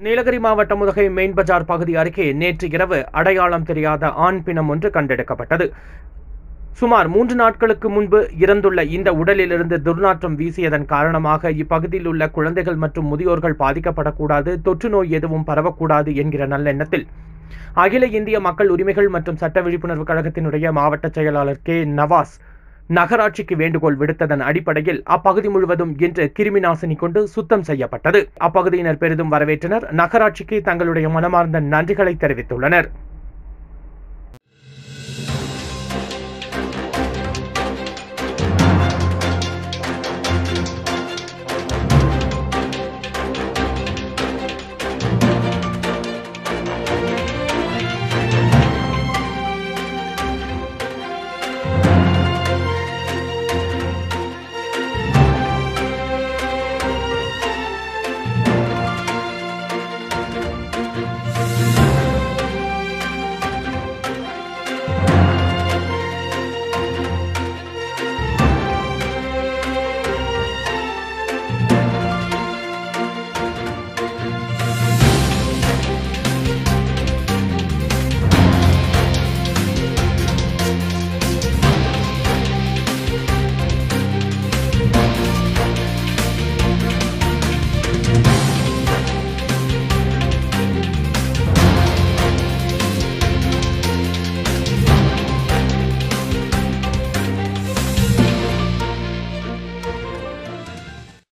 நீலகிரி மாவட்டம் உதகை மெயின் பஜார் பகுதி அருகே நேற்று இரவு அடையாளம் தெரியாத ஆண் பிணம் ஒன்று கண்டெடுக்கப்பட்டது. சுமார் மூன்று நாட்களுக்கு முன்பு இறந்துள்ள இந்த உடலிலிருந்து துர்நாற்றம் வீசியதன் காரணமாக இப்பகுதியில் உள்ள குழந்தைகள் மற்றும் முதியோர்கள் பாதிக்கப்படக்கூடாது தொற்று நோய் எதுவும் பரவக்கூடாது என்கிற நல்லெண்ணத்தில் அகில இந்திய மக்கள் உரிமைகள் மற்றும் சட்ட விழிப்புணர்வு கழகத்தினுடைய மாவட்ட செயலாளர் கே நவாஸ் நகராட்சிக்கு வேண்டுகோள் விடுத்ததன் அடிப்படையில் அப்பகுதி முழுவதும் இன்று கிருமி நாசினி கொண்டு சுத்தம் செய்யப்பட்டது. அப்பகுதியினர் பெரிதும் வரவேற்றனர். நகராட்சிக்கு தங்களுடைய மனமார்ந்த நன்றிகளை தெரிவித்துள்ளனர்.